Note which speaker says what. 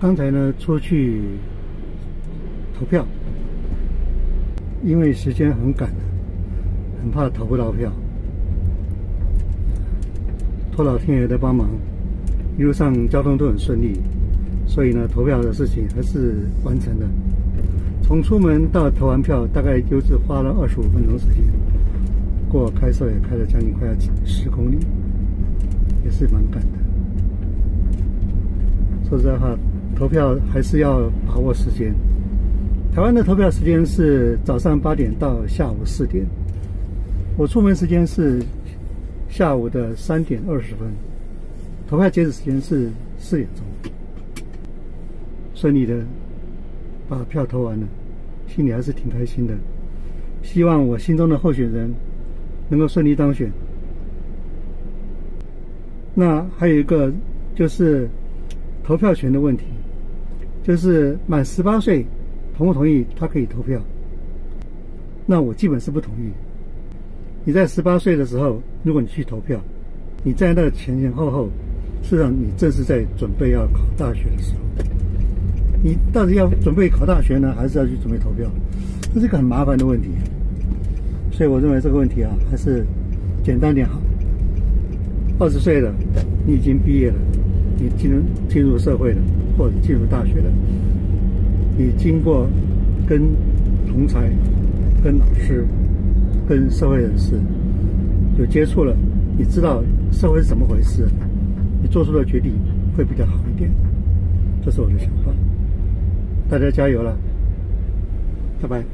Speaker 1: 刚才呢出去投票，因为时间很赶的很怕投不到票，托老天爷的帮忙，一路上交通都很顺利，所以呢投票的事情还是完成了。从出门到投完票，大概就是花了二十五分钟时间。过开车也开了将近快要十公里，也是蛮赶的。说实在话，投票还是要把握时间。台湾的投票时间是早上八点到下午四点，我出门时间是下午的三点二十分，投票截止时间是四点钟，顺利的把票投完了，心里还是挺开心的。希望我心中的候选人。能够顺利当选。那还有一个就是投票权的问题，就是满十八岁同不同意他可以投票？那我基本是不同意。你在十八岁的时候，如果你去投票，你在那个前前后后，事实上你正是在准备要考大学的时候。你到底要准备考大学呢，还是要去准备投票？这是一个很麻烦的问题。所以我认为这个问题啊，还是简单点好。二十岁了，你已经毕业了，你进入进入社会了，或者进入大学了，你经过跟同才、跟老师、跟社会人士有接触了，你知道社会是怎么回事，你做出的决定会比较好一点。这是我的想法。大家加油了，拜拜。